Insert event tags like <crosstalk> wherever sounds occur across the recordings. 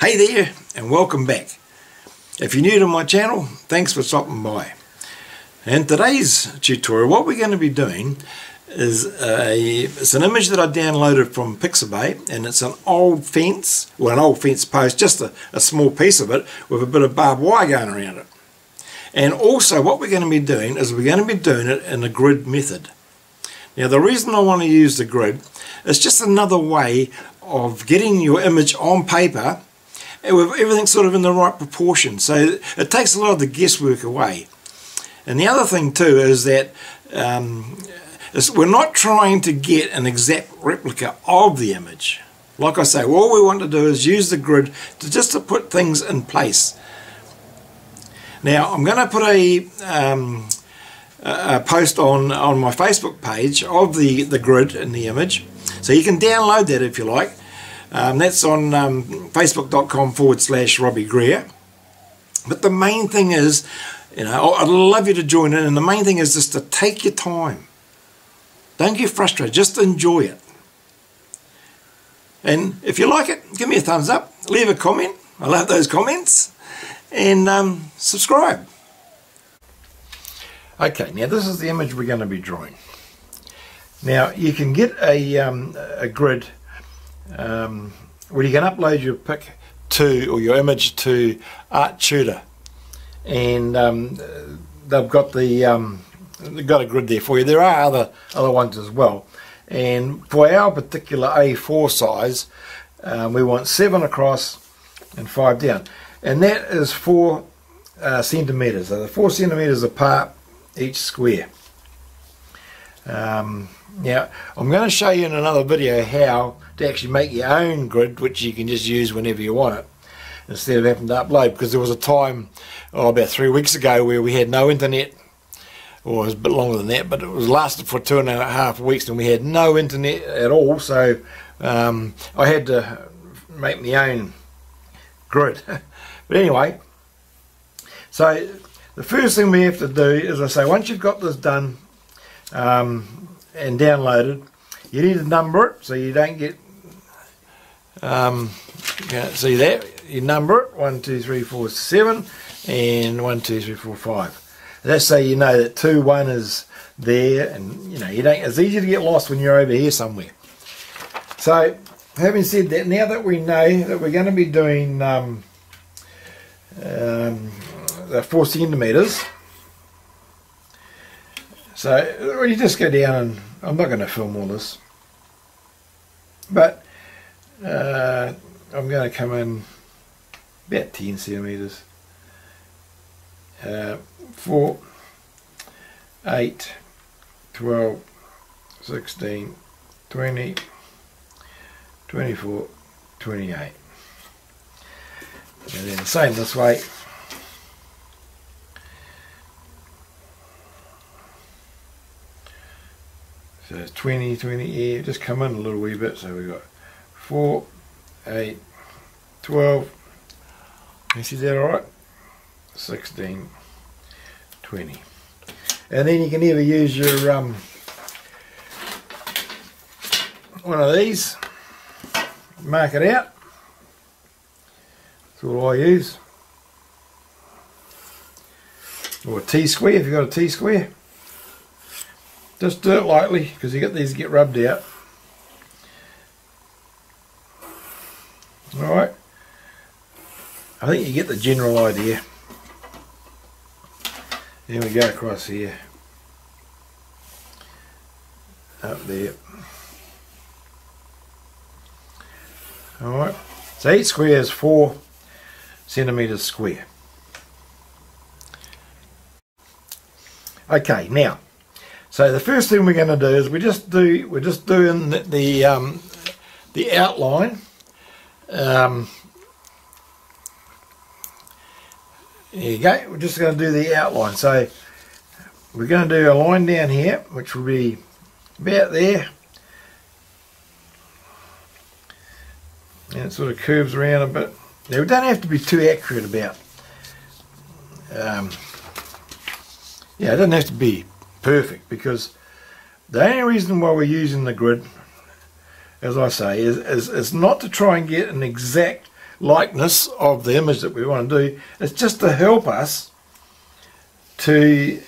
Hey there and welcome back. If you're new to my channel, thanks for stopping by. In today's tutorial, what we're going to be doing is a, it's an image that I downloaded from Pixabay and it's an old fence, well an old fence post, just a, a small piece of it with a bit of barbed wire going around it. And also what we're going to be doing is we're going to be doing it in the grid method. Now the reason I want to use the grid is just another way of getting your image on paper with everything sort of in the right proportion. So it takes a lot of the guesswork away. And the other thing too is that um, is we're not trying to get an exact replica of the image. Like I say, all we want to do is use the grid to just to put things in place. Now I'm going to put a, um, a post on, on my Facebook page of the, the grid in the image. So you can download that if you like. Um, that's on um, facebook.com forward slash Robbie Greer. But the main thing is, you know, I'd love you to join in, and the main thing is just to take your time. Don't get frustrated, just enjoy it. And if you like it, give me a thumbs up, leave a comment. I love those comments. And um, subscribe. Okay, now this is the image we're going to be drawing. Now you can get a, um, a grid um, where you can upload your pic to or your image to Art Tutor, and um, they've got the um, they've got a grid there for you. There are other other ones as well, and for our particular A4 size, um, we want seven across and five down, and that is four uh, centimeters. So the four centimeters apart each square. Um, now, I'm going to show you in another video how to actually make your own grid, which you can just use whenever you want it, instead of having to upload, because there was a time, oh, about three weeks ago, where we had no internet, or it was a bit longer than that, but it was lasted for two and a half weeks, and we had no internet at all, so um, I had to make my own grid. <laughs> but anyway, so the first thing we have to do is I say, once you've got this done, um, and downloaded, you need to number it so you don't get, um, see that, you number it, 1, 2, 3, 4, 7, and 1, 2, 3, 4, 5. That's so you know that 2, 1 is there, and you know, you don't, it's easy to get lost when you're over here somewhere. So, having said that, now that we know that we're going to be doing um, um, the 4 centimetres, so you just go down and I'm not going to film all this. But uh, I'm going to come in about 10 centimetres. Uh, 4, 8, 12, 16, 20, 24, 28. And then the same this way. So it's 20, 20, yeah, just come in a little wee bit. So we've got 4, 8, 12, is that alright? 16, 20. And then you can either use your, um, one of these, mark it out. That's what I use. Or a T-square if you've got a T-square. Just do it lightly because you get these get rubbed out. Alright. I think you get the general idea. Then we go across here. Up there. Alright. So each square is four centimetres square. Okay, now so the first thing we're going to do is we just do we're just doing the the, um, the outline. Um, there you go. We're just going to do the outline. So we're going to do a line down here, which will be about there. And it sort of curves around a bit. Now we don't have to be too accurate about. Um, yeah, it doesn't have to be perfect because the only reason why we're using the grid, as I say, is, is, is not to try and get an exact likeness of the image that we want to do. It's just to help us to,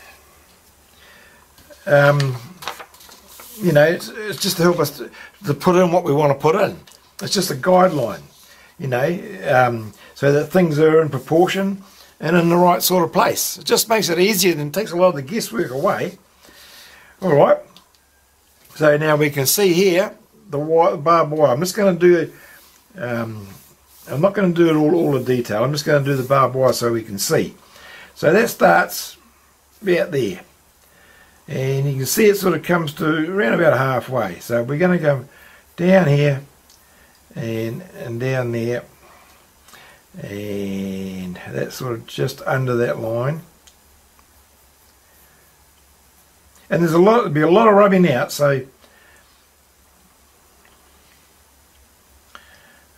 um, you know, it's, it's just to help us to, to, put in what we want to put in. It's just a guideline, you know, um, so that things are in proportion and in the right sort of place. It just makes it easier and takes a lot of the guesswork away. All right. So now we can see here the barbed wire. I'm just going to do, um, I'm not going to do it all, all the detail. I'm just going to do the barbed wire so we can see. So that starts about there. And you can see it sort of comes to around about halfway. So we're going to go down here and, and down there. And that's sort of just under that line. And there's a lot, there'll be a lot of rubbing out, so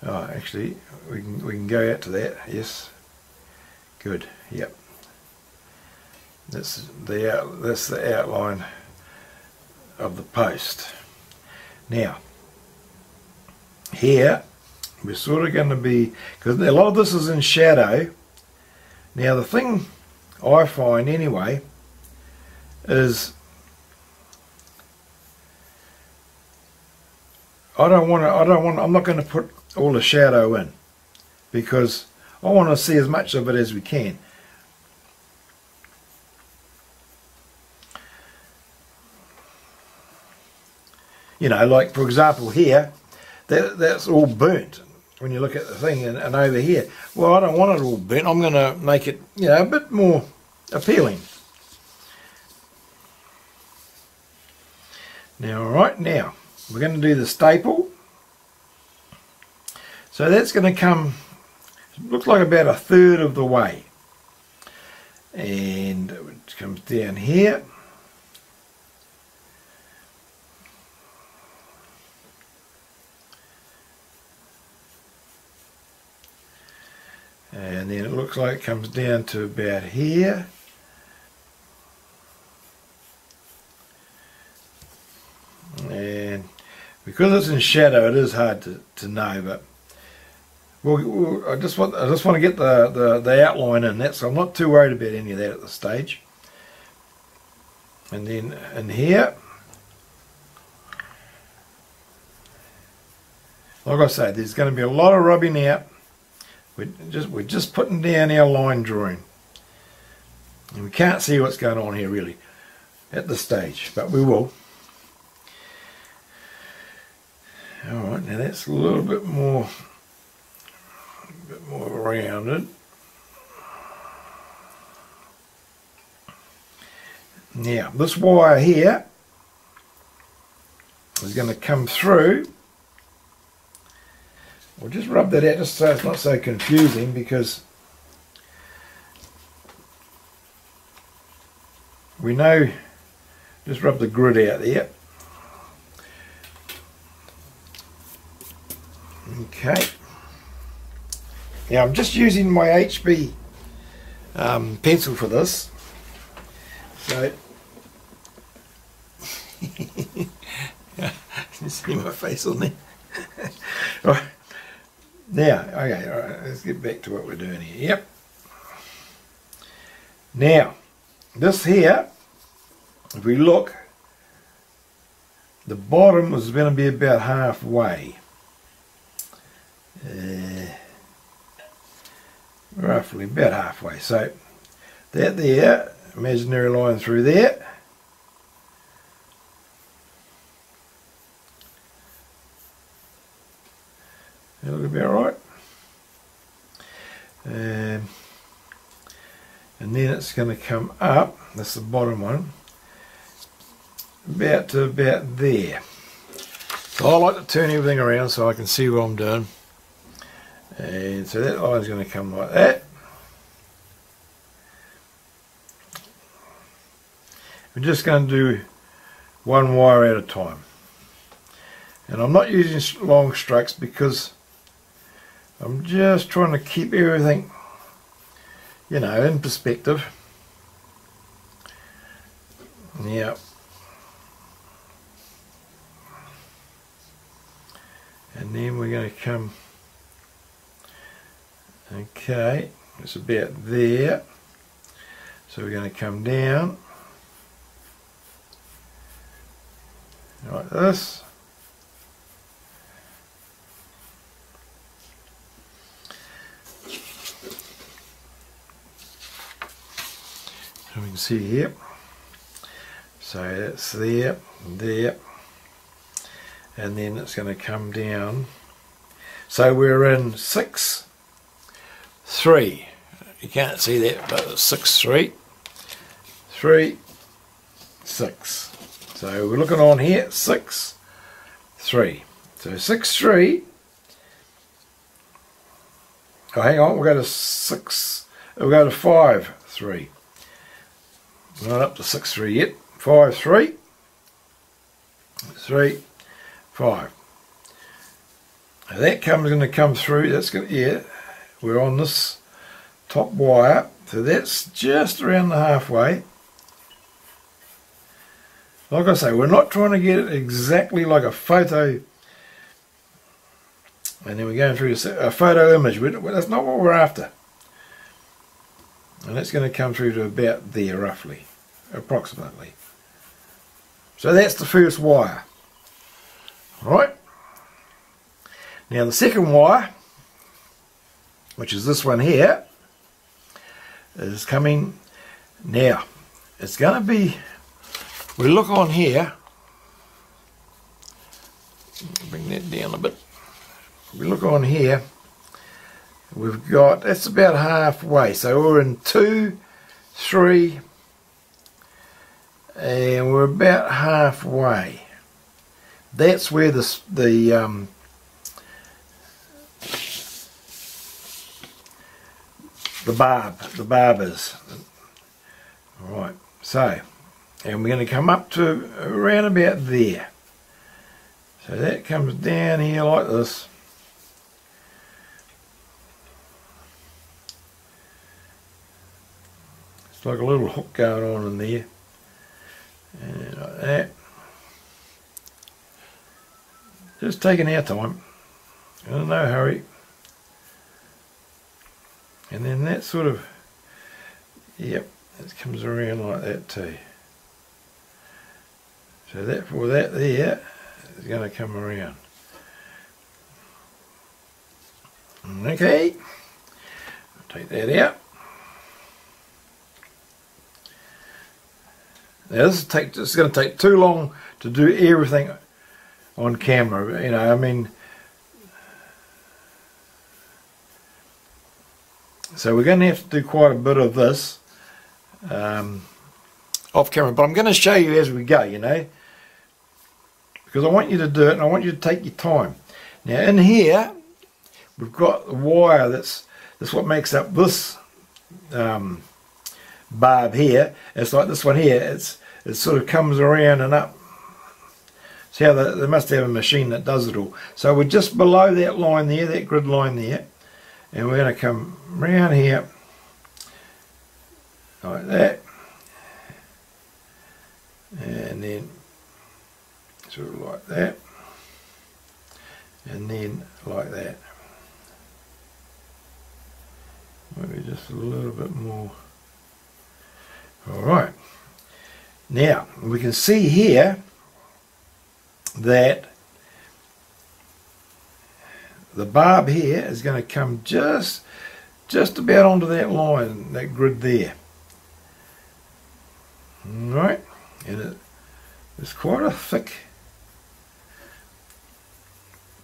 Oh, actually, we can we can go out to that. Yes, good. Yep. That's the out, that's the outline of the post. Now, here we're sort of going to be because a lot of this is in shadow. Now, the thing I find anyway is I don't want to. I don't want. I'm not going to put all the shadow in because I want to see as much of it as we can. You know, like for example here, that, that's all burnt when you look at the thing and, and over here. Well, I don't want it all bent. I'm going to make it, you know, a bit more appealing. Now, right now, we're going to do the staple so that's going to come, looks like about a third of the way. And it comes down here. And then it looks like it comes down to about here. And because it's in shadow, it is hard to, to know, but well, I just want I just want to get the, the, the outline in that, so I'm not too worried about any of that at the stage. And then in here, like I say, there's going to be a lot of rubbing out. We're just we're just putting down our line drawing, and we can't see what's going on here really at this stage, but we will. All right, now that's a little bit more a bit more rounded. Now, this wire here is going to come through. We'll just rub that out just so it's not so confusing because we know, just rub the grid out there. Okay. Now I'm just using my HB um, pencil for this. So, <laughs> you see my face on there? <laughs> right. Now, okay, all right, let's get back to what we're doing here. Yep. Now, this here, if we look, the bottom is going to be about halfway. Uh, roughly about halfway. So that there, imaginary line through there. That look about right. Um, and then it's going to come up, that's the bottom one, about to about there. So I like to turn everything around so I can see what I'm doing. And so that line's going to come like that. We're just going to do one wire at a time. And I'm not using long strokes because I'm just trying to keep everything you know in perspective yeah and then we're going to come Okay, it's about there. So we're going to come down like this. So we can see here. So that's there, there, and then it's going to come down. So we're in 6, 3. You can't see that, but it's 6, 3, 3, 6. So we're looking on here, 6, 3. So 6, 3. Oh, hang on, we'll go to 6, we'll go to 5, 3. Not up to 6, 3 yet. 5, 3, 3, 5. Now that comes going to come through, that's going to, yeah, we're on this top wire, so that's just around the halfway. Like I say, we're not trying to get it exactly like a photo, and then we're going through a photo image, that's not what we're after. And that's going to come through to about there roughly, approximately. So that's the first wire. Right. Now the second wire, which is this one here, is coming now. It's going to be, we look on here, bring that down a bit. We look on here, we've got, that's about halfway. So we're in two, three, and we're about halfway. That's where the the um, the barb the barb is. Right. So, and we're going to come up to around about there. So that comes down here like this. It's like a little hook going on in there and like that. Just taking our time, in no hurry. And then that sort of, yep, it comes around like that too. So that for that there is going to come around. Okay, take that out. Now this is take this is going to take too long to do everything on camera. You know, I mean, so we're going to have to do quite a bit of this um, off camera. But I'm going to show you as we go. You know, because I want you to do it and I want you to take your time. Now in here we've got the wire that's that's what makes up this um, barb here. It's like this one here. It's it sort of comes around and up. See how they must have a machine that does it all. So we're just below that line there, that grid line there, and we're going to come round here like that, and then sort of like that, and then like that. Maybe just a little bit more. All right. Now, we can see here that the barb here is going to come just just about onto that line, that grid there. Alright, and it, it's quite a thick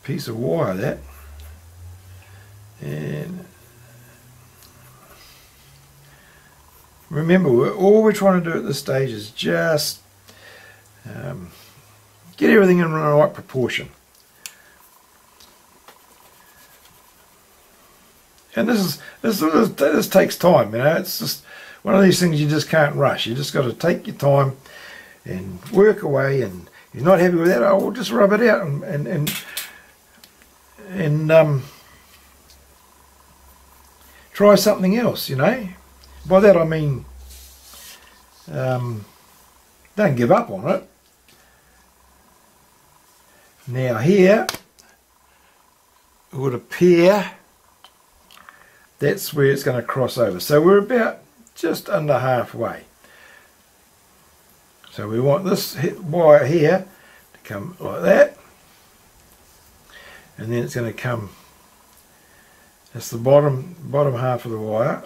piece of wire that. And remember, we're, all we're trying to do at this stage is just um, get everything in the right proportion. And this is this, this, this takes time, you know. It's just one of these things you just can't rush. You just got to take your time and work away. And you're not happy with that, oh, will just rub it out and and and, and um, try something else, you know. By that I mean, um, don't give up on it. Now here, it would appear that's where it's going to cross over. So we're about just under halfway. So we want this wire here to come like that. And then it's going to come, that's the bottom, bottom half of the wire.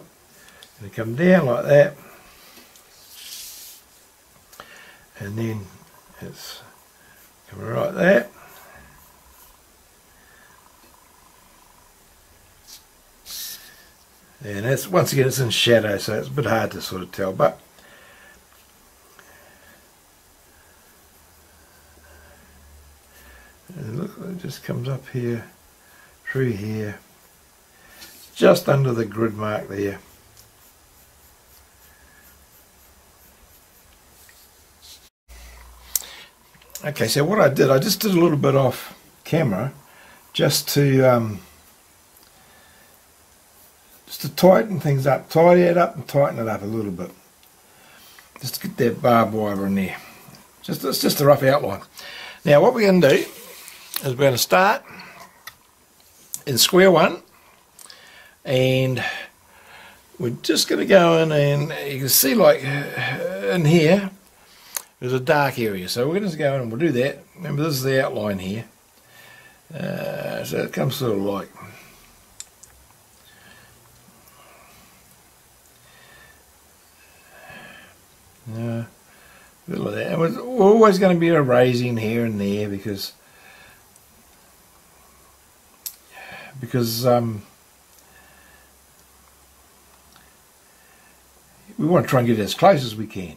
And come down like that. And then it's coming right there. And that's once again it's in shadow so it's a bit hard to sort of tell but and look it just comes up here through here just under the grid mark there okay so what I did I just did a little bit off camera just to um, just to tighten things up, tidy it up and tighten it up a little bit. Just to get that barbed wire in there. Just It's just a rough outline. Now what we're going to do is we're going to start in square one and we're just going to go in and you can see like in here there's a dark area so we're going to go in and we'll do that remember this is the outline here uh, so it comes sort of like Yeah, a little of that. we're always going to be erasing here and there because because um, we want to try and get as close as we can.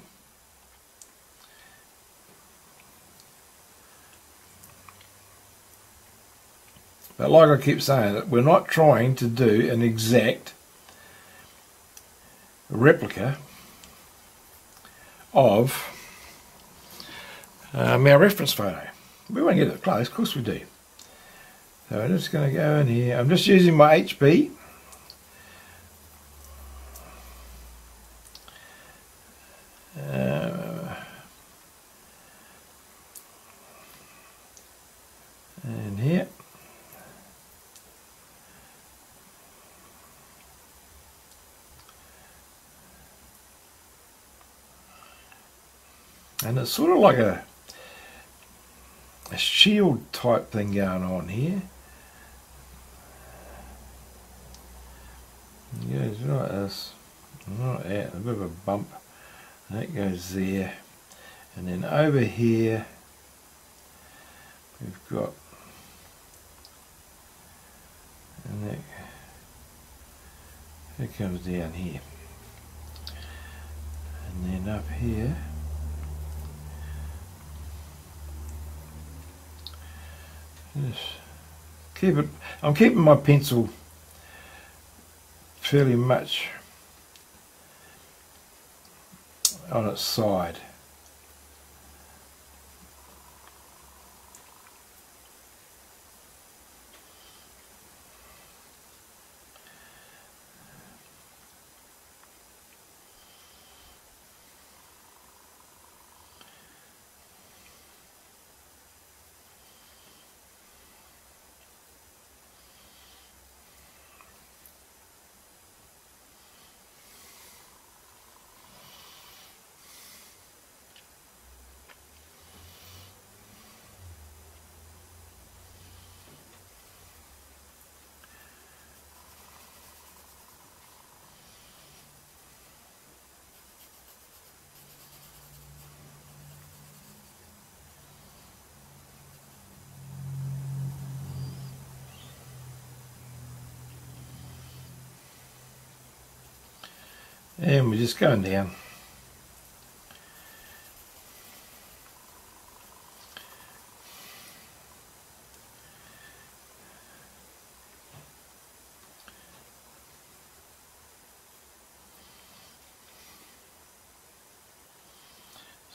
But like I keep saying, we're not trying to do an exact replica of um, our reference photo. We want to get it close, of course we do. So I'm just going to go in here. I'm just using my HB. Uh, and here. And it's sort of like a a shield type thing going on here. It goes like this, that, a bit of a bump, that goes there, and then over here we've got and that, that comes down here, and then up here Yes. Keep it. I'm keeping my pencil fairly much on its side. And we're just going down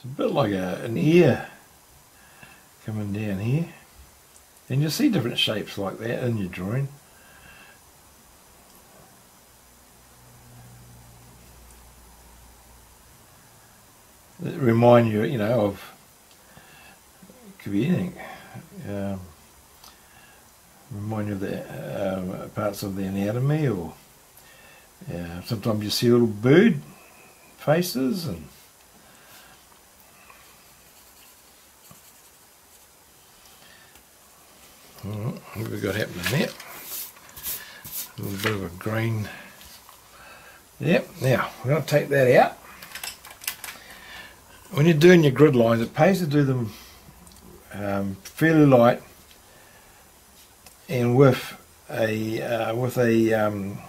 It's a bit like a, an ear coming down here. And you'll see different shapes like that in your drawing. Remind you, you know, of could be anything. Um, remind you of the um, parts of the anatomy, or Yeah, sometimes you see little bird faces and what have we got happening there? A little bit of a green. Yep, now we're going to take that out. When you're doing your grid lines, it pays to do them um, fairly light and with a uh, with a um,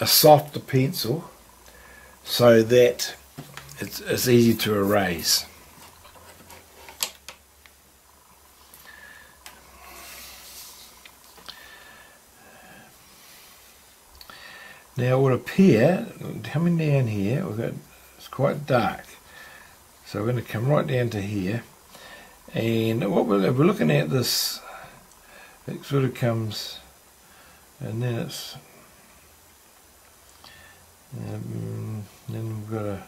a softer pencil so that it's, it's easy to erase. Now it would appear, coming down here, we've got, quite dark. So we're going to come right down to here. And what we're, we're looking at this, it sort of comes, and then it's, um, then we've got a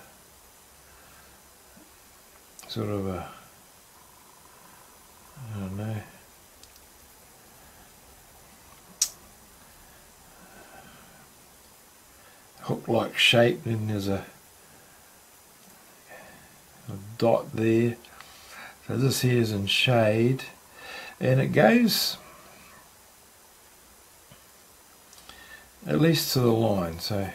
sort of a, I don't know, hook-like shape and there's a, a dot there. So this here is in shade. And it goes at least to the line so.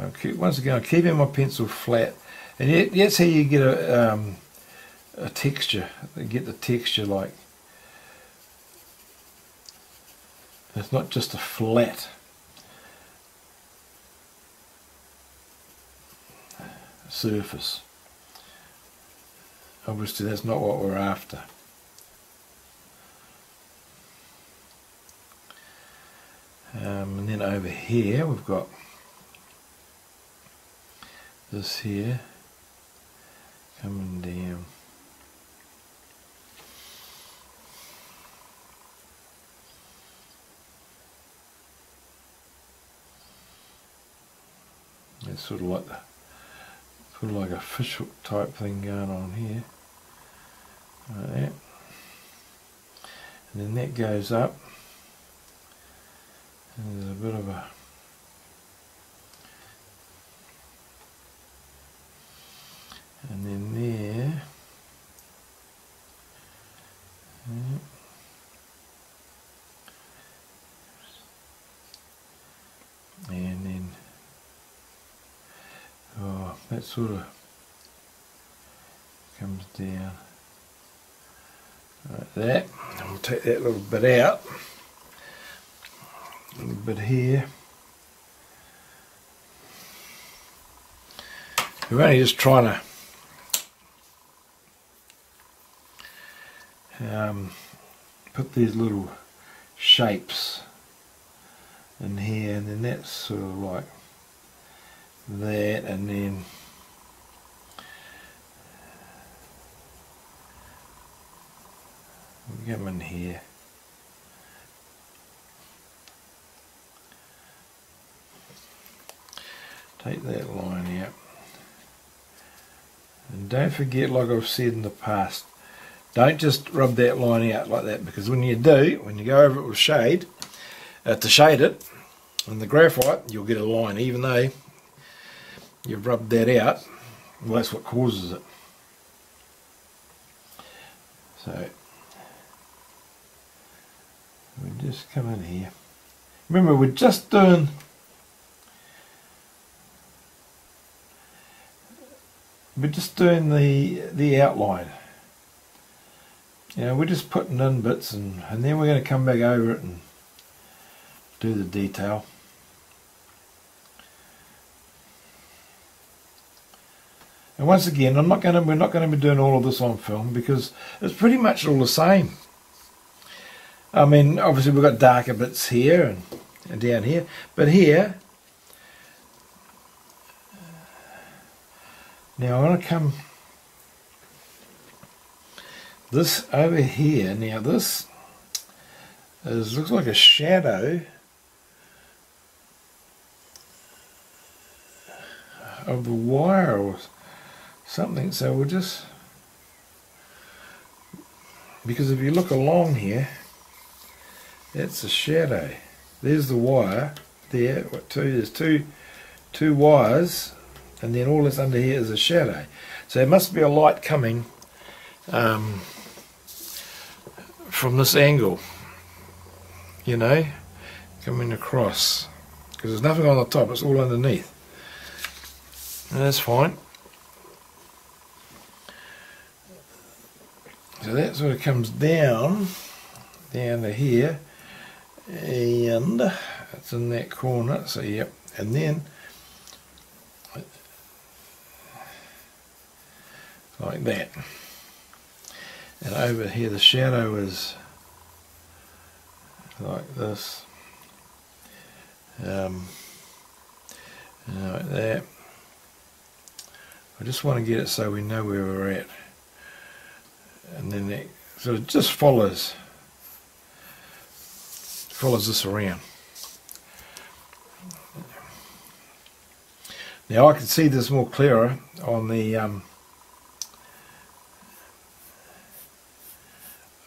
I'll keep, once again I'm keeping my pencil flat. And yet, that's how you get a, um, a texture, get the texture like It's not just a flat surface. Obviously that's not what we're after. Um, and then over here we've got this here coming down It's sort of like the, sort of like a fishhook type thing going on here. Like that. And then that goes up. And there's a bit of a and then there and then That sort of comes down like that. And we'll take that little bit out. A little bit here. We're only just trying to um, put these little shapes in here and then that's sort of like that and then come in here take that line out and don't forget like I've said in the past don't just rub that line out like that because when you do when you go over it with shade uh, to shade it in the graphite you'll get a line even though you've rubbed that out, well that's what causes it. So we just come in here. Remember we're just doing we're just doing the the outline. You know, we're just putting in bits and, and then we're going to come back over it and do the detail. And once again, I'm not going to, we're not going to be doing all of this on film because it's pretty much all the same. I mean, obviously we've got darker bits here and, and down here, but here, now I want to come this over here. Now this is looks like a shadow of the wire or something. So we'll just because if you look along here, that's a shadow. There's the wire there. What two? There's two two wires, and then all that's under here is a shadow. So there must be a light coming um, from this angle. You know, coming across because there's nothing on the top. It's all underneath. And that's fine. So that sort of comes down, down to here, and it's in that corner, so yep, and then like that. And over here the shadow is like this. Um, like that. I just want to get it so we know where we're at and then it so it just follows follows this around. Now I can see this more clearer on the um,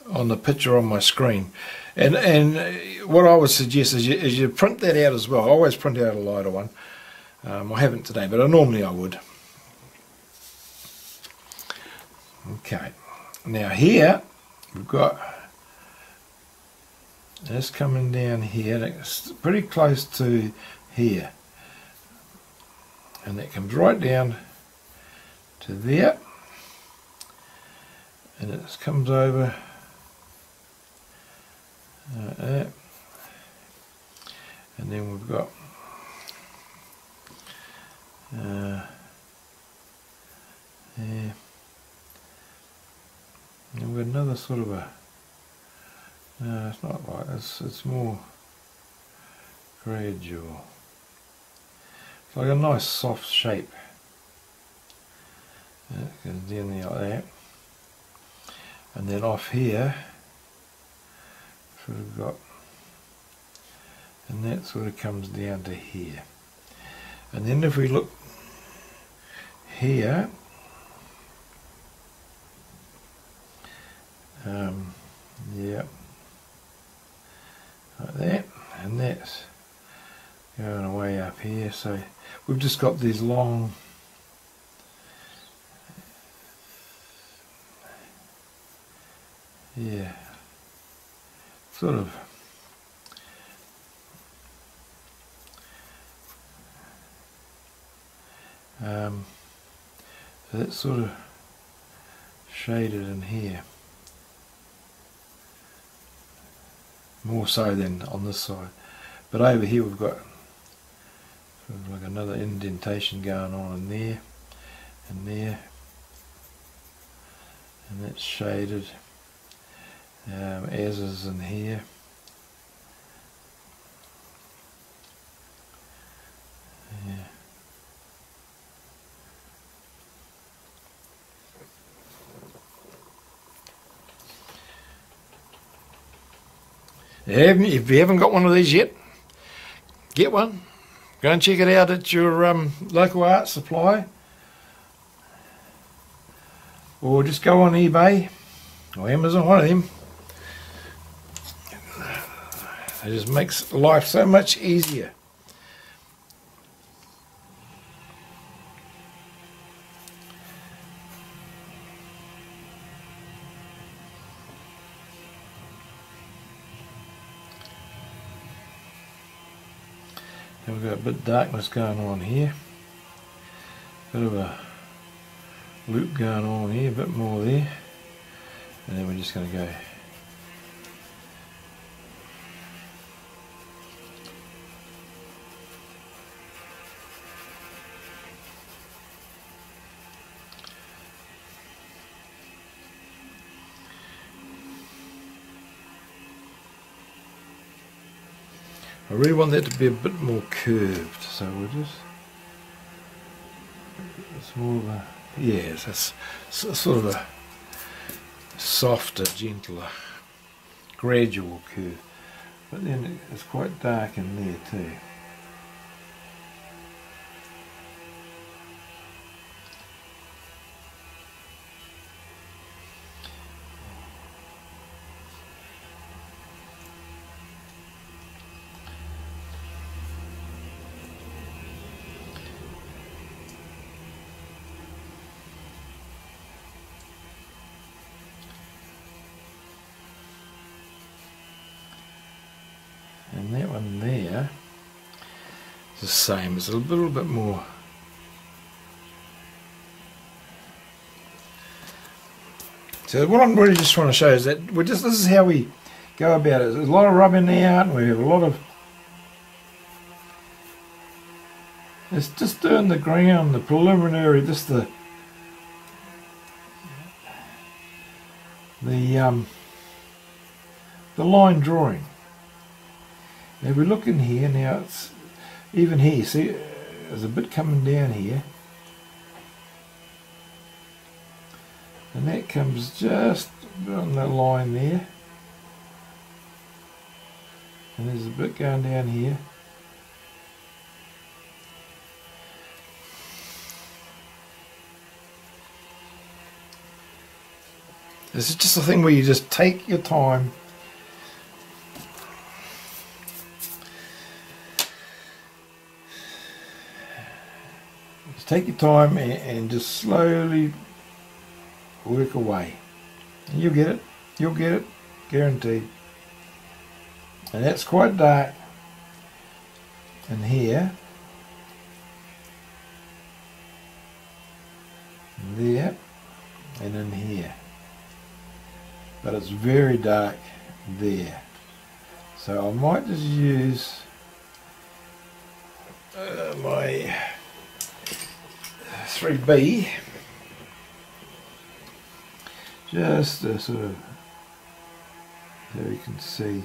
on the picture on my screen. And and what I would suggest is you, is you print that out as well. I always print out a lighter one. Um, I haven't today, but I, normally I would. Okay. Now here we've got this coming down here, it's pretty close to here. And that comes right down to there. And it comes over like that. And then we've got uh. And we've got another sort of a, no it's not like, it's, it's more gradual. It's like a nice soft shape. It goes down there like that. And then off here, sort of got, and that sort of comes down to here. And then if we look here, um, yeah like that and that's going away up here. So we've just got these long yeah sort of um, that's sort of shaded in here more so than on this side. But over here we've got sort of like another indentation going on in there and there. And that's shaded. Um, as is in here If you haven't got one of these yet, get one. Go and check it out at your um, local art supply. Or just go on eBay or Amazon, one of them. It just makes life so much easier. we've got a bit of darkness going on here. Bit of a loop going on here, a bit more there. And then we're just going to go really want that to be a bit more curved, so we'll just it's more of a yes, it's sort of a softer, gentler, gradual curve. But then it's quite dark in there too. And that one there is the same. It's a little bit more. So what I'm really just trying to show is that we're just this is how we go about it. There's a lot of rubbing out, we have a lot of it's just doing the ground, the preliminary, just the the um, the line drawing. Now we look in here now. It's even here. See, there's a bit coming down here, and that comes just on that line there. And there's a bit going down here. This is just a thing where you just take your time. Take your time and, and just slowly work away. And you'll get it. You'll get it. Guaranteed. And that's quite dark. And here. There. And in here but it's very dark there. So I might just use uh, my 3B just to sort of there you can see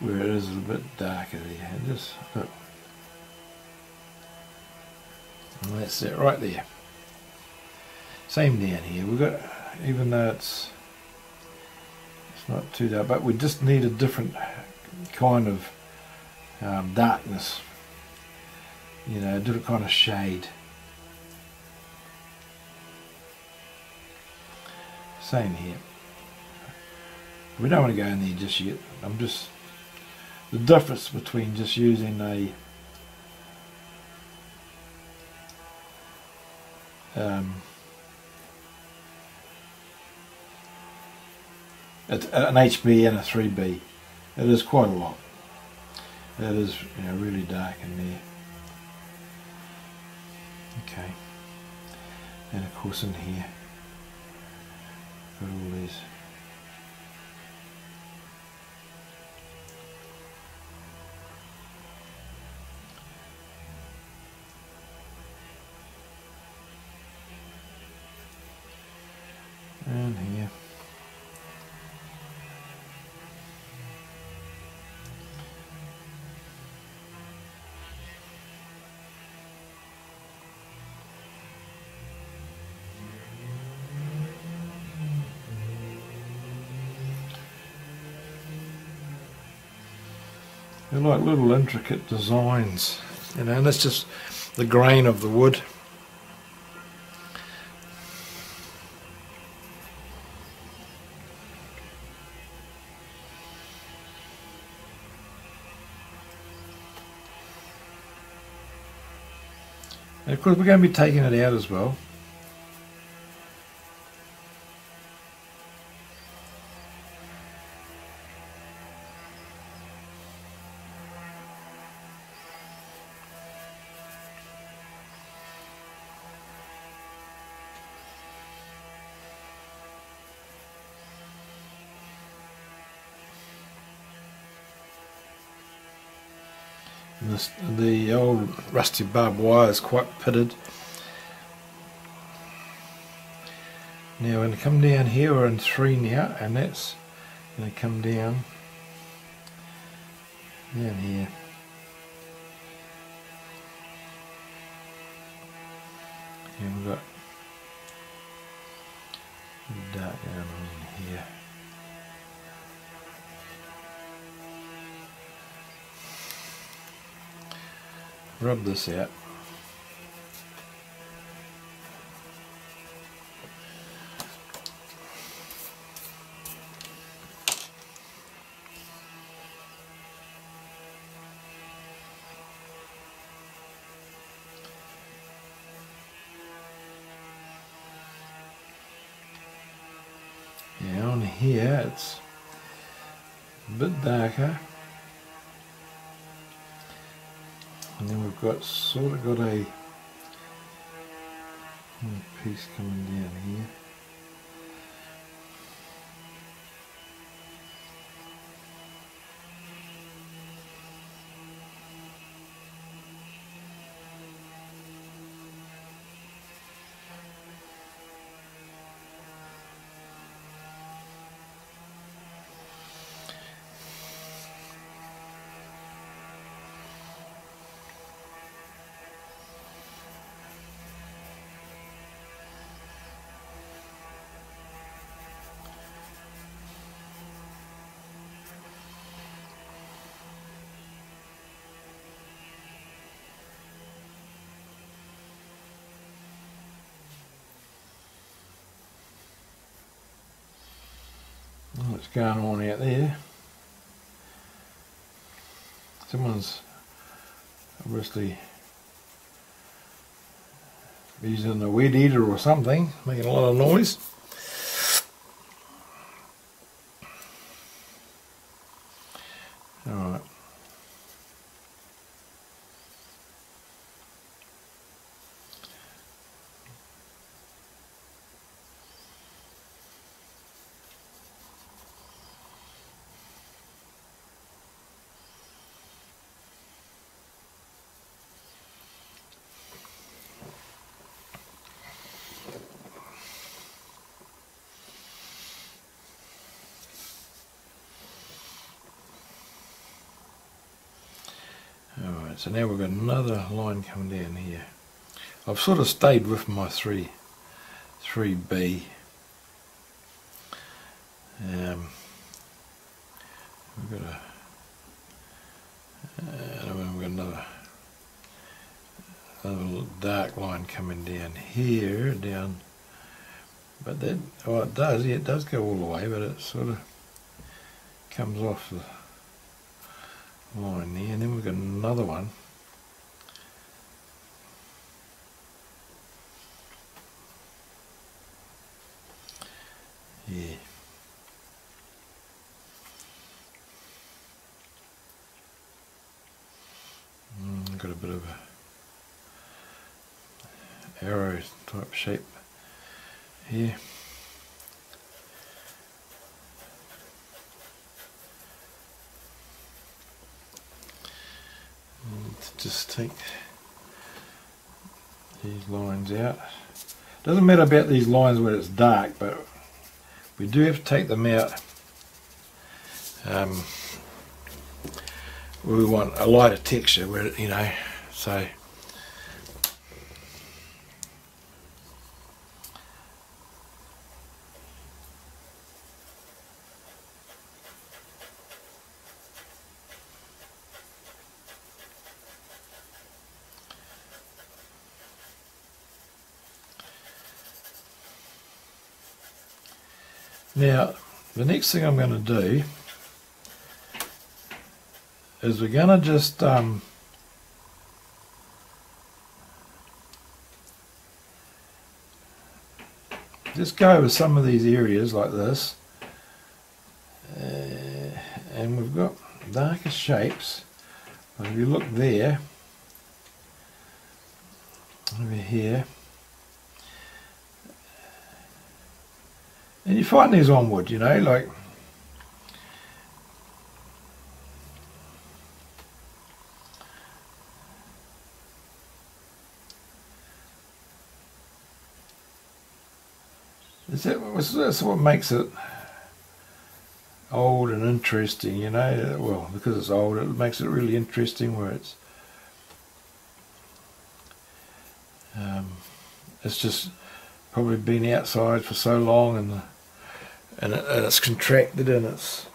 where it is a little bit darker there. And just look. And that's it right there. Same down here. We've got, even though it's it's not too dark, but we just need a different kind of um, darkness. You know, a different kind of shade. Same here. We don't want to go in there just yet. I'm just the difference between just using a um, an HB and a 3B. It is quite a lot. It is you know, really dark in there. Okay. And of course in here, got all these like little intricate designs, you know, and that's just the grain of the wood. And of course we're going to be taking it out as well. Rusty barbed wire is quite pitted. Now when I come down here we're in 3 now and that's going to come down down here. Rub this out. Yeah, on here it's a bit darker. And then we've got sort of got a hmm, piece coming down here. Going on out there. Someone's obviously using a weed eater or something, making a lot of noise. So now we've got another line coming down here. I've sort of stayed with my 3, 3B. Um, we've got a, uh, we've got another, another dark line coming down here, down, but that, oh it does, yeah, it does go all the way, but it sort of comes off the line there, and then we've got another one. Yeah. Mm, got a bit of a arrow type shape here. just take these lines out. Doesn't matter about these lines when it's dark, but we do have to take them out. Um, we want a lighter texture, where you know, so Now, the next thing I'm going to do is we're going to just um, just go over some of these areas like this uh, and we've got darker shapes. If you look there over here And you find these on wood, you know, like Is that that's what makes it old and interesting, you know? Well, because it's old, it makes it really interesting where it's um, it's just probably been outside for so long and the, and, it, and, it's contracted and it's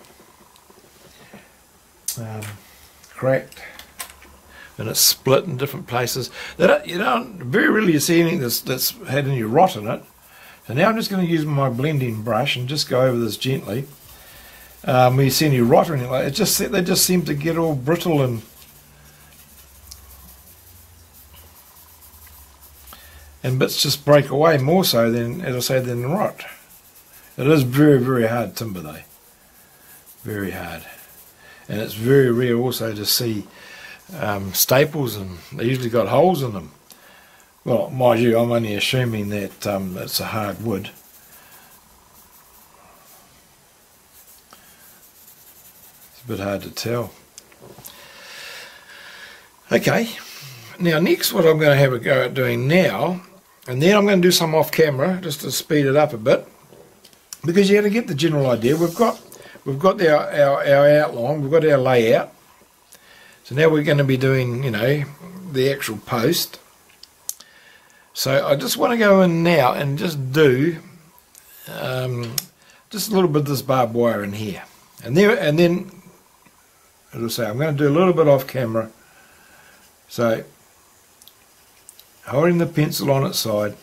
um, cracked and it's split in different places. That you don't very rarely you see anything that's that's had any rot in it. So now I'm just going to use my blending brush and just go over this gently. Um, when you see any rot or anything like it, just they just seem to get all brittle and and bits just break away more so than, as I say, than rot. It is very, very hard timber though. Very hard. and it's very rare also to see um, staples and they usually got holes in them. Well, mind you, I'm only assuming that um, it's a hard wood. It's a bit hard to tell. Okay, now next what I'm going to have a go at doing now, and then I'm going to do some off camera just to speed it up a bit, because you have to get the general idea. We've got we've got our, our, our outline, we've got our layout. So now we're going to be doing, you know, the actual post. So I just want to go in now and just do um, just a little bit of this barbed wire in here. And there, and then, as I say, I'm going to do a little bit off camera. So, holding the pencil on its side,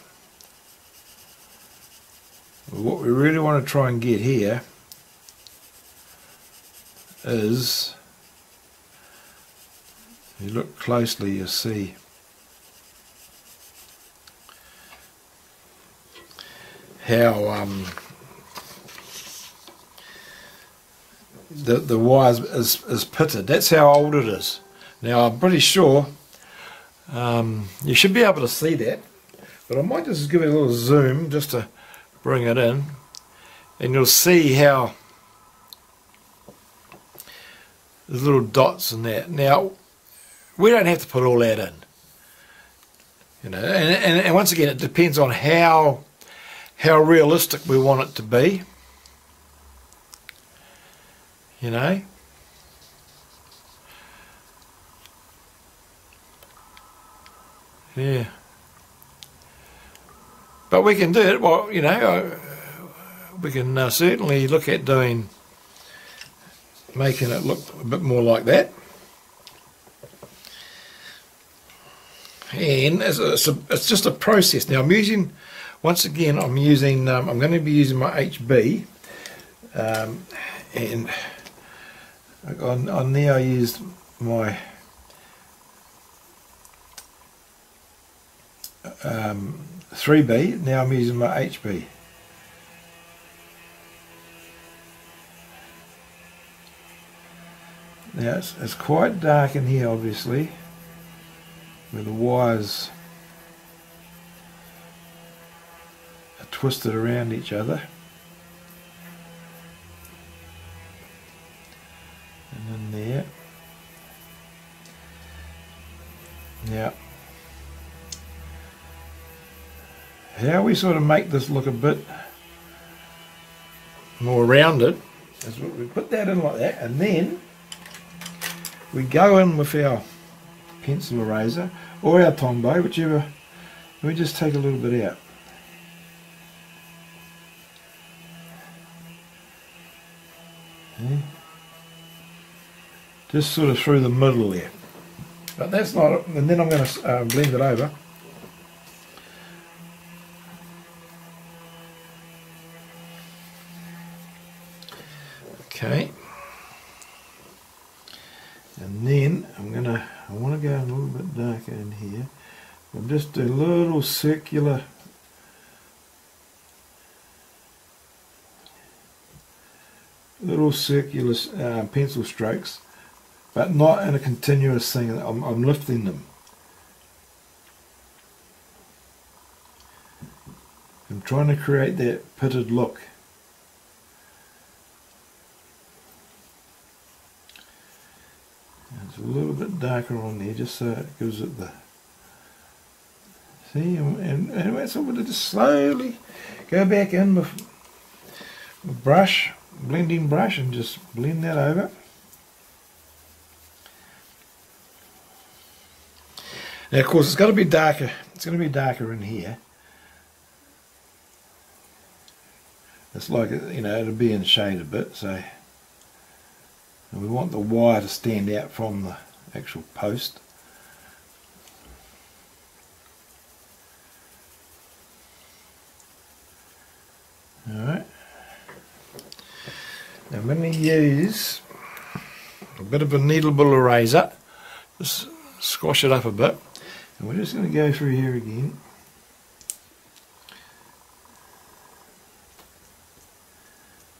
what we really want to try and get here is, if you look closely, you'll see how um, the the wire is, is pitted. That's how old it is. Now I'm pretty sure um, you should be able to see that, but I might just give it a little zoom just to bring it in, and you'll see how there's little dots in that. Now we don't have to put all that in. You know, and, and, and once again, it depends on how how realistic we want it to be. You know? Yeah. But we can do it, well, you know, uh, we can uh, certainly look at doing, making it look a bit more like that. And it's, a, it's, a, it's just a process. Now I'm using once again, I'm using, um, I'm going to be using my HB, um, and on, on there I used my um, 3B, now I'm using my HB. Now it's, it's quite dark in here obviously, where the wires are twisted around each other. And then there. Now, how we sort of make this look a bit more rounded is we put that in like that and then we go in with our pencil eraser or our Tombow, whichever, we just take a little bit out. Just sort of through the middle there. But that's not, and then I'm going to uh, blend it over. Okay. And then I'm to, I want to go a little bit darker in here. I'll just a little circular little circular uh, pencil strokes but not in a continuous thing I'm, I'm lifting them I'm trying to create that pitted look it's a little bit darker on there just so it gives it the see and, and, and so we'll just slowly go back in with brush blending brush and just blend that over. Now of course it's got to be darker, it's going to be darker in here. It's like, you know, it'll be in shade a bit, so and we want the wire to stand out from the actual post. Alright. Now I'm going to use a bit of a kneadable eraser, just squash it up a bit, and we're just going to go through here again.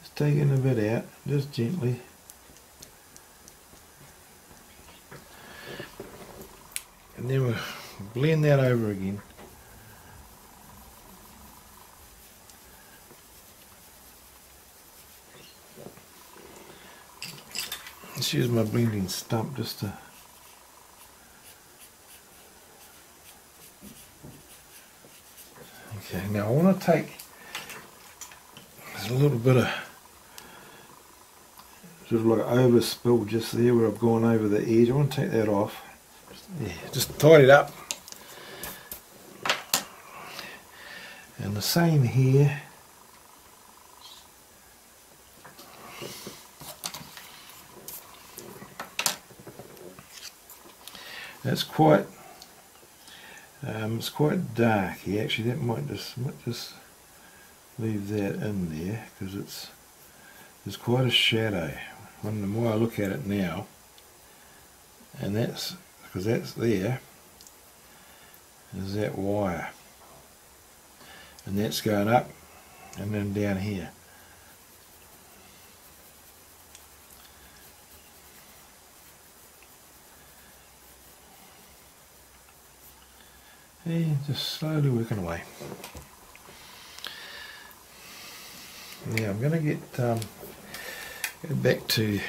Just taking a bit out, just gently. And then we'll blend that over again. Let's use my blending stump just to Okay, now I want to take there's a little bit of sort of like overspill just there where I've gone over the edge. I want to take that off. Yeah, just tidy it up. And the same here. That's quite um, it's quite dark here. Actually, that might just might just leave that in there because it's there's quite a shadow. When the more I look at it now, and that's because that's there, is that wire, and that's going up and then down here. And just slowly working away. Now I'm going to get um, go back to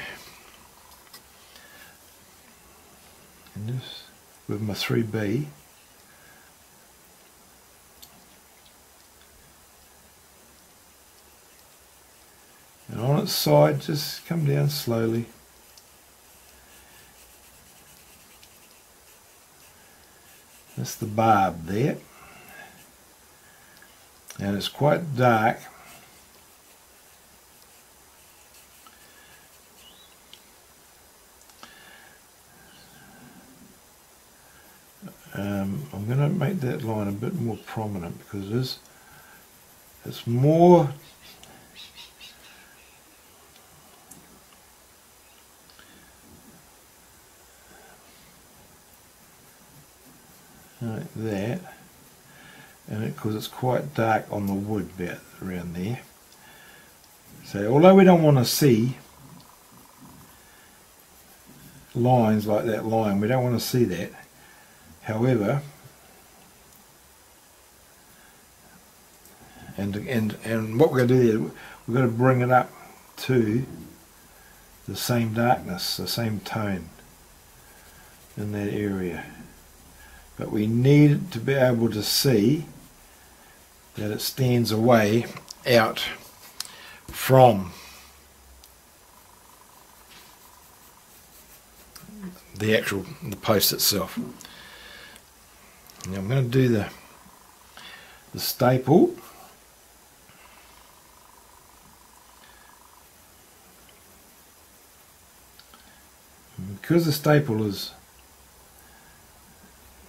this with my 3B. And on its side, just come down slowly. That's the barb there. And it's quite dark. Um, I'm going to make that line a bit more prominent because it is, it's more like that. And because it, it's quite dark on the wood bit around there. So although we don't want to see lines like that line we don't want to see that. However and and and what we're going to do there we're going to bring it up to the same darkness the same tone in that area but we need to be able to see that it stands away out from the actual the post itself. Now I'm going to do the the staple because the staple is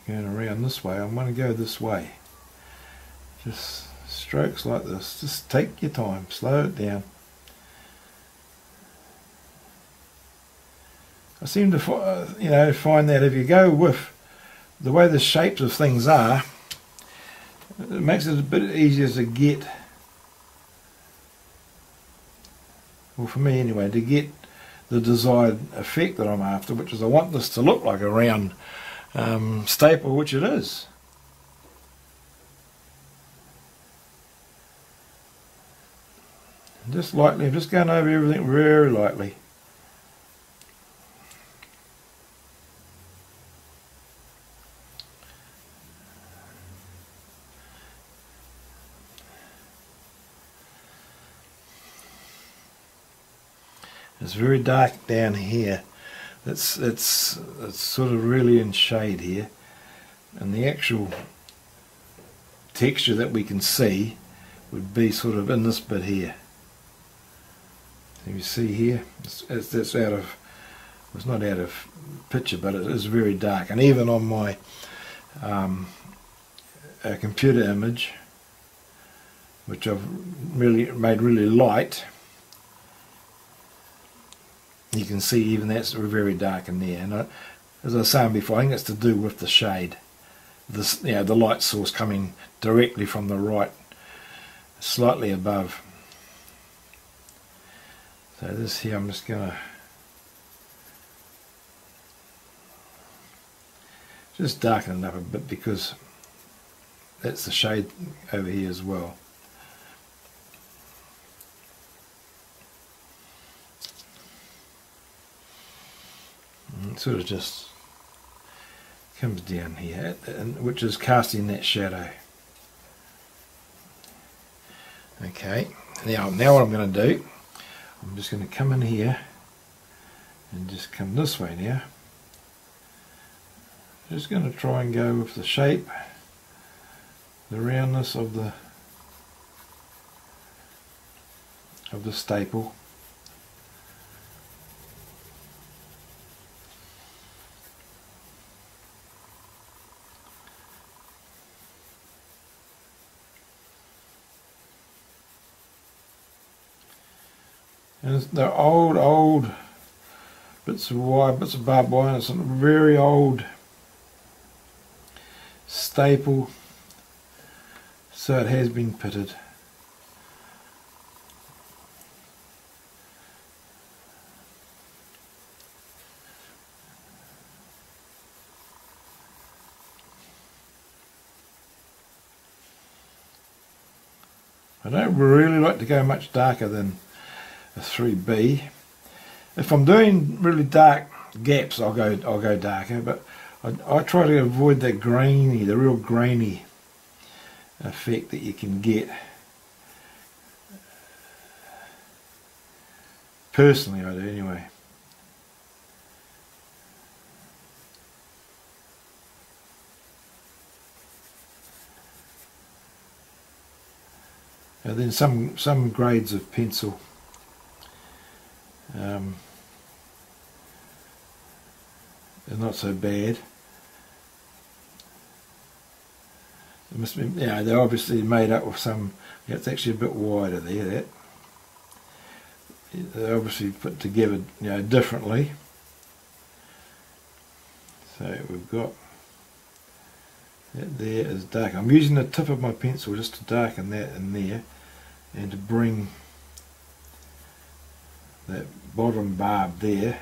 going around this way, I'm going to go this way. Just strokes like this. Just take your time, slow it down. I seem to uh, you know find that if you go with the way the shapes of things are, it makes it a bit easier to get, well for me anyway, to get the desired effect that I'm after, which is I want this to look like a round um, staple, which it is. Just lightly, I'm just going over everything very lightly. Very dark down here. It's it's it's sort of really in shade here. And the actual texture that we can see would be sort of in this bit here. You see here? It's, out of it's not out of picture but it is very dark. And even on my um, computer image which I've really made really light you can see even that's very dark in there. And I, as I was saying before, I think it's to do with the shade. This, you know, the light source coming directly from the right, slightly above. So this here, I'm just going to just darken it up a bit because that's the shade over here as well. Sort of just comes down here, which is casting that shadow. Okay, now now what I'm going to do, I'm just going to come in here and just come this way now. Just going to try and go with the shape, the roundness of the of the staple. And they're old, old bits of wire, bits of barbed wire. It's a very old staple, so it has been pitted. I don't really like to go much darker than 3B. If I'm doing really dark gaps, I'll go I'll go darker, but I, I try to avoid that grainy, the real grainy effect that you can get. Personally, I do anyway. And then some some grades of pencil um, they're not so bad. They must be, yeah, they're obviously made up of some, yeah, it's actually a bit wider there, that. They're obviously put together, you know, differently. So we've got that there is dark. I'm using the tip of my pencil just to darken that in there and to bring that bottom barb there.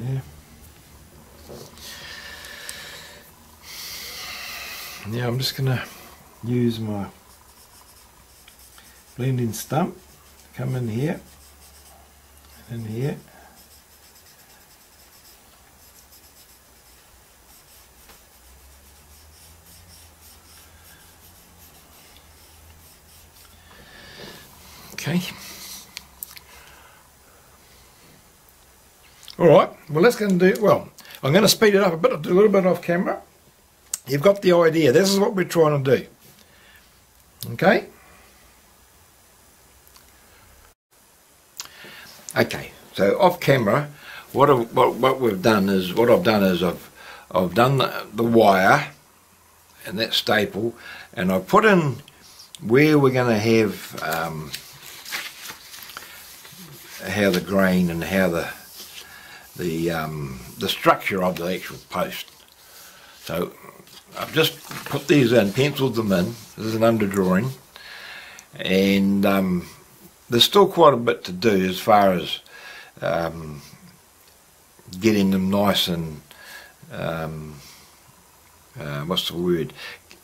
Yeah. Now I'm just gonna use my blending stump come in here and in here Okay. All right, well let's go do, well, I'm going to speed it up a bit, do a little bit off camera. You've got the idea. This is what we're trying to do. Okay? Okay, so off camera, what, I've, what, what we've done is, what I've done is I've, I've done the, the wire and that staple and I've put in where we're going to have um, how the grain and how the the um, the structure of the actual post. So I've just put these in, penciled them in. This is an underdrawing, and um, there's still quite a bit to do as far as um, getting them nice and um, uh, what's the word?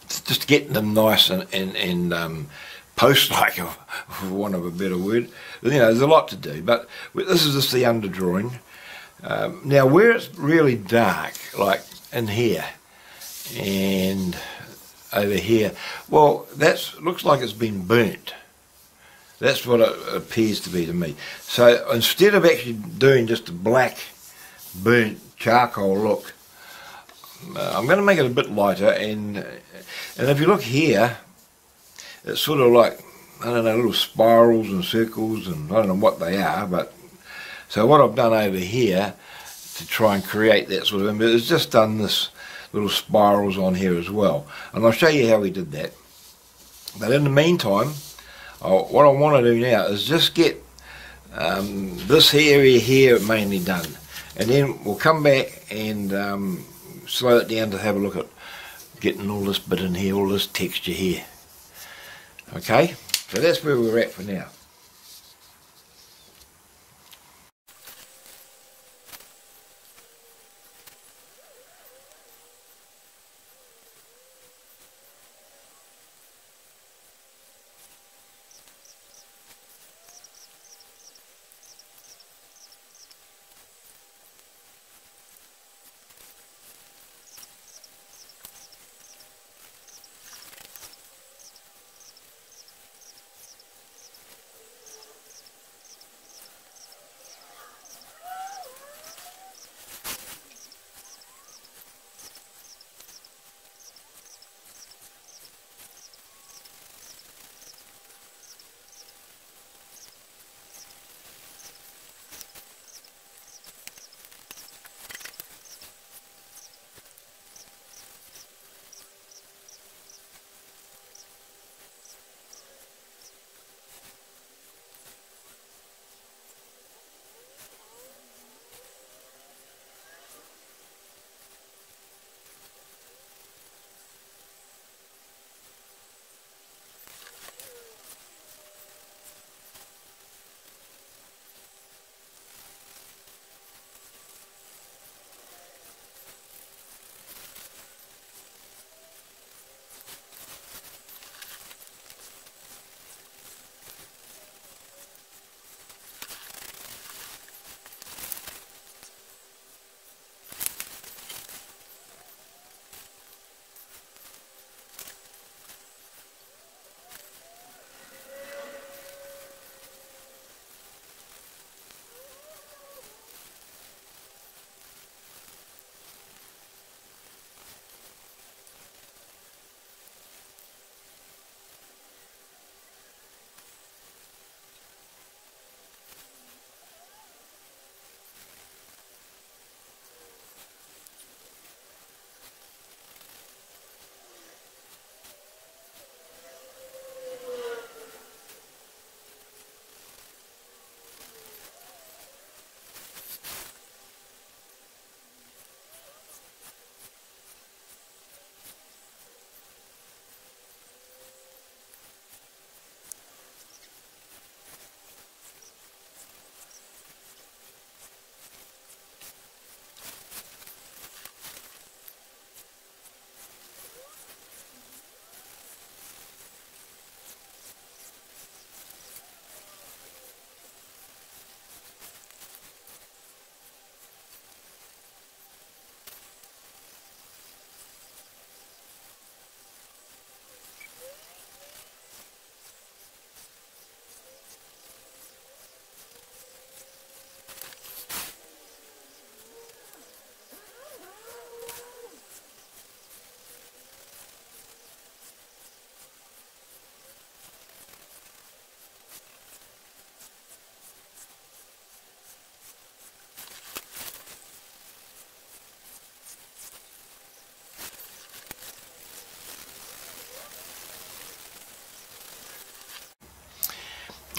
Just getting them nice and and, and um, post-like, <laughs> for want of a better word. You know, there's a lot to do, but this is just the underdrawing. Um, now, where it's really dark, like in here and over here, well, that looks like it's been burnt. That's what it appears to be to me. So instead of actually doing just a black burnt charcoal look, uh, I'm going to make it a bit lighter and and if you look here it's sort of like I don't know little spirals and circles and I don't know what they are but so what I've done over here to try and create that sort of image is just done this little spirals on here as well. And I'll show you how we did that. But in the meantime I'll, what I want to do now is just get um, this area here mainly done. And then we'll come back and um, slow it down to have a look at getting all this bit in here all this texture here. Okay, so that's where we're at for now.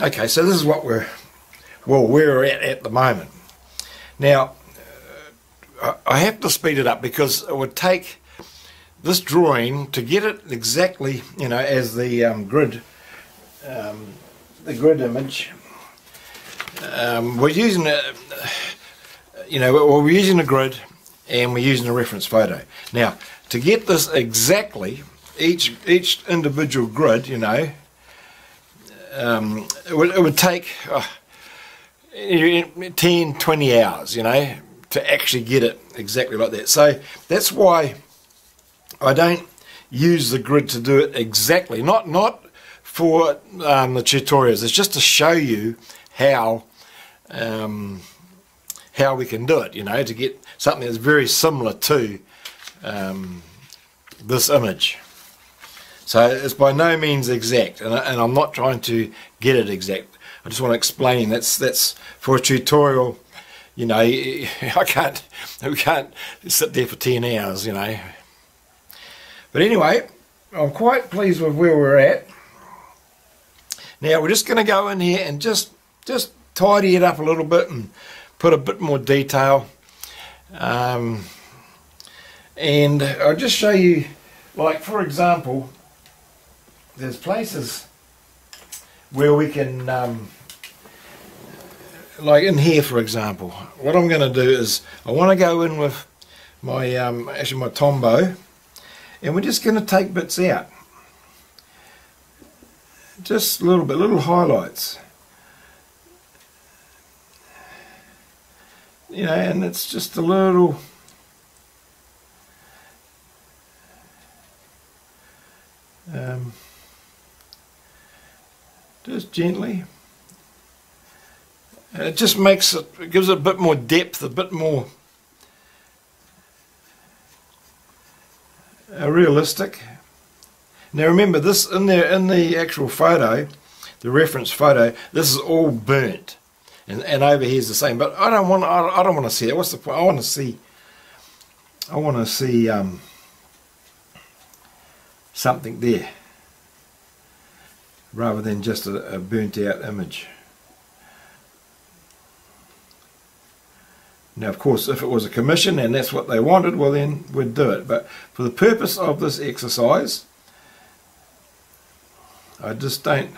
Okay, so this is what we're well we're at at the moment. Now, uh, I have to speed it up because it would take this drawing to get it exactly, you know, as the um, grid, um, the grid image. Um, we're using a, you know, we're using a grid and we're using a reference photo. Now, to get this exactly, each each individual grid, you know, um, it, would, it would take oh, 10, 20 hours, you know, to actually get it exactly like that. So that's why I don't use the grid to do it exactly. Not not for um, the tutorials. It's just to show you how um, how we can do it. You know, to get something that's very similar to um, this image. So it's by no means exact, and, and I'm not trying to get it exact. I just want to explain that's that's for a tutorial. You know, <laughs> I can't we can't sit there for ten hours. You know, but anyway, I'm quite pleased with where we're at. Now we're just going to go in here and just just tidy it up a little bit and put a bit more detail. Um, and I'll just show you, like for example, there's places where we can, um, like in here for example, what I'm going to do is I want to go in with my, um, actually my Tombow, and we're just going to take bits out. Just a little bit, little highlights. You know, and it's just a little um, just gently. it just makes it, it gives it a bit more depth, a bit more uh, realistic. Now remember this in the in the actual photo, the reference photo, this is all burnt, and and over here is the same. But I don't want I, I don't want to see it. What's the point? I want to see. I want to see um, something there rather than just a, a burnt out image. Now, of course, if it was a commission and that's what they wanted, well, then we'd do it. But for the purpose of this exercise, I just don't,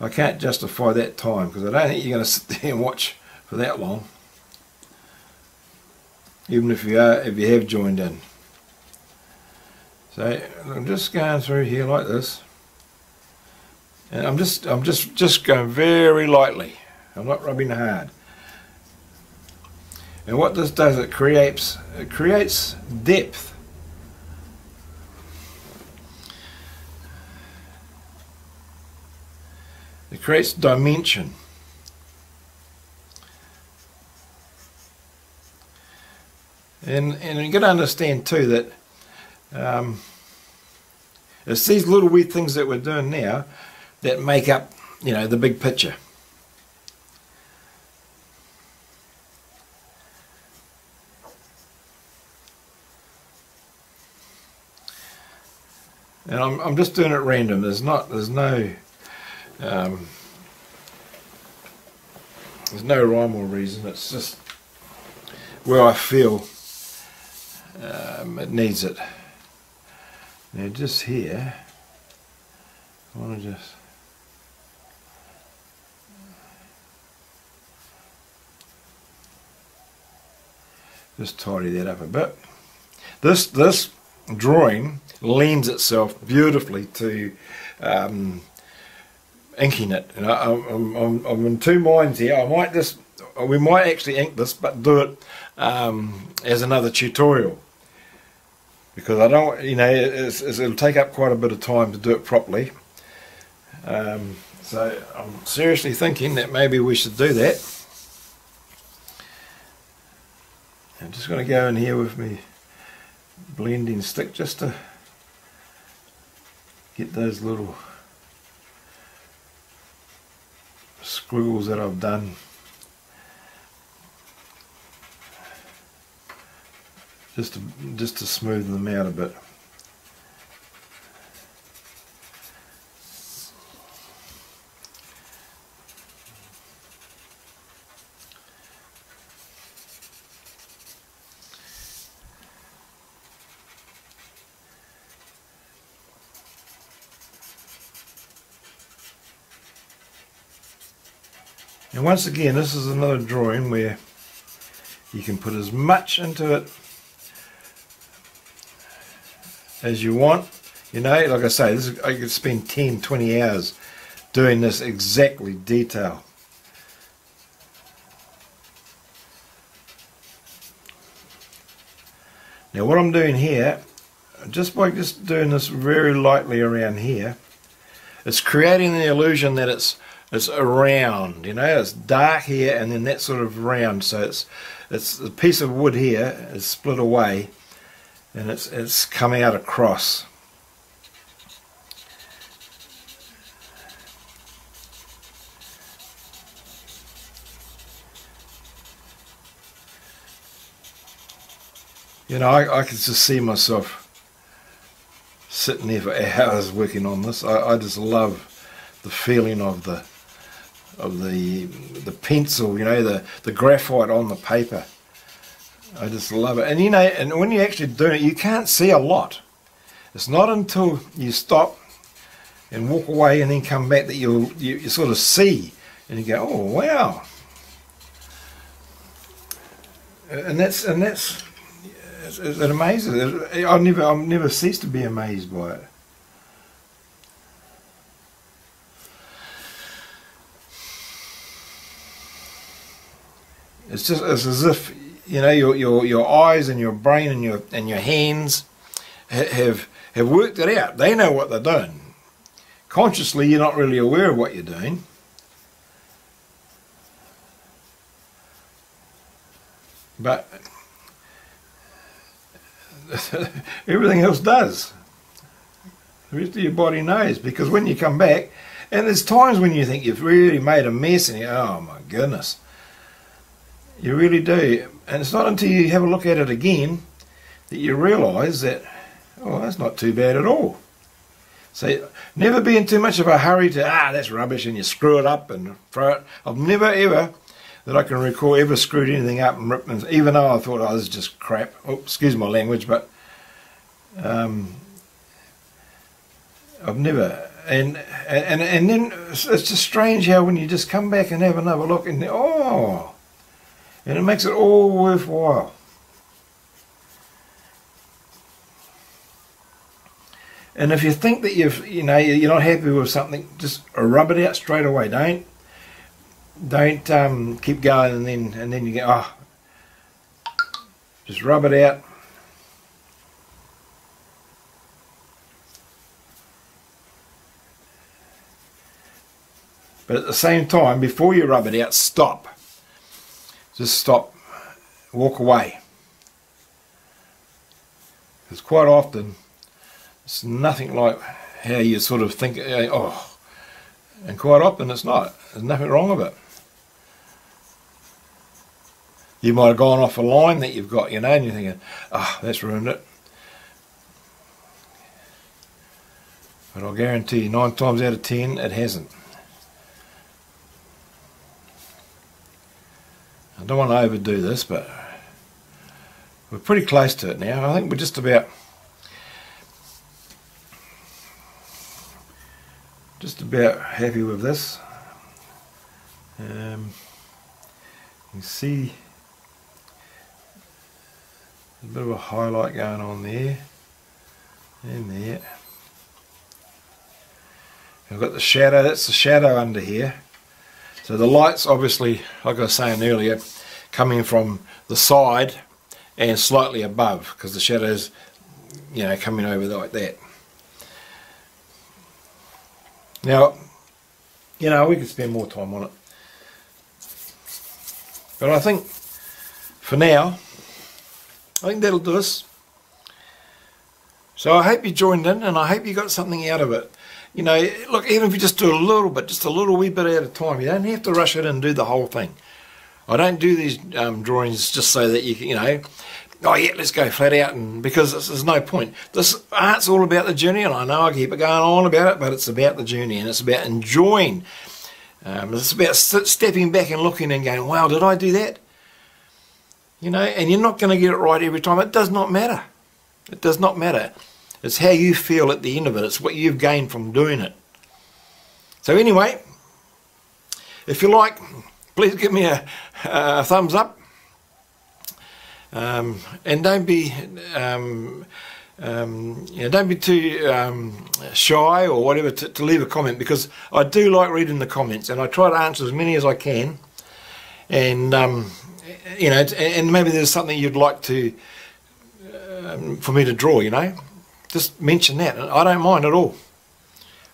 I can't justify that time because I don't think you're going to sit <laughs> there and watch for that long. Even if you are, if you have joined in. So I'm just going through here like this. And I'm just I'm just just going very lightly. I'm not rubbing hard. And what this does, it creates it creates depth. It creates dimension. And and you got to understand too that um, it's these little weird things that we're doing now that make up, you know, the big picture. And I'm, I'm just doing it random. There's not, there's no, um, there's no rhyme or reason. It's just where I feel um, it needs it. Now just here, I want to just just tidy that up a bit. This this drawing lends itself beautifully to um, inking it. And I, am in two minds here. I might just we might actually ink this, but do it um, as another tutorial because I don't, you know, it's, it's, it'll take up quite a bit of time to do it properly. Um, so I'm seriously thinking that maybe we should do that. I'm just going to go in here with my blending stick just to get those little squiggles that I've done just to, just to smooth them out a bit. And once again, this is another drawing where you can put as much into it as you want. You know, like I say, this is, I could spend 10, 20 hours doing this exactly detail. Now what I'm doing here, just by just doing this very lightly around here, it's creating the illusion that it's it's around, you know, it's dark here and then that sort of round, so it's it's the piece of wood here is split away and it's it's coming out across. You know, I, I could just see myself sitting there for <laughs> hours working on this. I, I just love the feeling of the of the the pencil, you know, the the graphite on the paper. I just love it. And you know, and when you actually do it, you can't see a lot. It's not until you stop and walk away and then come back that you'll you, you sort of see and you go oh wow and that's and that's it amazes I never I've never ceased to be amazed by it it's just it's as if you know your your your eyes and your brain and your and your hands have have worked it out they know what they're doing consciously you're not really aware of what you're doing. But <laughs> everything else does. The rest of your body knows because when you come back, and there's times when you think you've really made a mess and you oh my goodness. You really do. And it's not until you have a look at it again that you realise that, oh, that's not too bad at all. So never be in too much of a hurry to, ah, that's rubbish, and you screw it up and throw it. I've never ever, that I can recall, ever screwed anything up and ripped, even though I thought, oh, this is just crap. Oh, excuse my language, but um, I've never. And, and and then it's just strange how when you just come back and have another look and oh, and it makes it all worthwhile. And if you think that you've, you know, you're not happy with something, just rub it out straight away. Don't, don't um, keep going and then and then you go, oh, just rub it out. But at the same time, before you rub it out, stop. Just stop. Walk away. Because quite often it's nothing like how you sort of think, uh, oh, and quite often it's not. There's nothing wrong with it. You might have gone off a line that you've got, you know, and you're thinking, oh, that's ruined it. But I'll guarantee you, nine times out of ten, it hasn't. Don't want to overdo this, but we're pretty close to it now. I think we're just about just about happy with this. Um, you see a bit of a highlight going on there and there. I've got the shadow, that's the shadow under here. So the light's obviously, like I was saying earlier, coming from the side and slightly above because the shadow's you know coming over like that. Now, you know, we could spend more time on it. But I think for now, I think that'll do us. So I hope you joined in and I hope you got something out of it. You know, look, even if you just do a little bit, just a little wee bit at a time, you don't have to rush it and do the whole thing. I don't do these um, drawings just so that you can, you know, oh yeah, let's go flat out, and because there's no point. This art's all about the journey, and I know I keep going on about it, but it's about the journey, and it's about enjoying. Um, it's about stepping back and looking and going, wow, did I do that? You know, and you're not going to get it right every time. It does not matter. It does not matter. It's how you feel at the end of it. It's what you've gained from doing it. So anyway, if you like, please give me a, a thumbs up um, and don't be um, um, you know, don't be too um, shy or whatever to, to, leave a comment because I do like reading the comments and I try to answer as many as I can. And um, you know, and maybe there's something you'd like to um, for me to draw. You know, just mention that. I don't mind at all.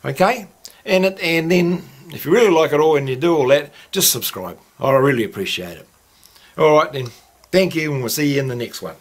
Okay, and it, and then if you really like it all and you do all that, just subscribe. I really appreciate it. All right then. Thank you, and we'll see you in the next one.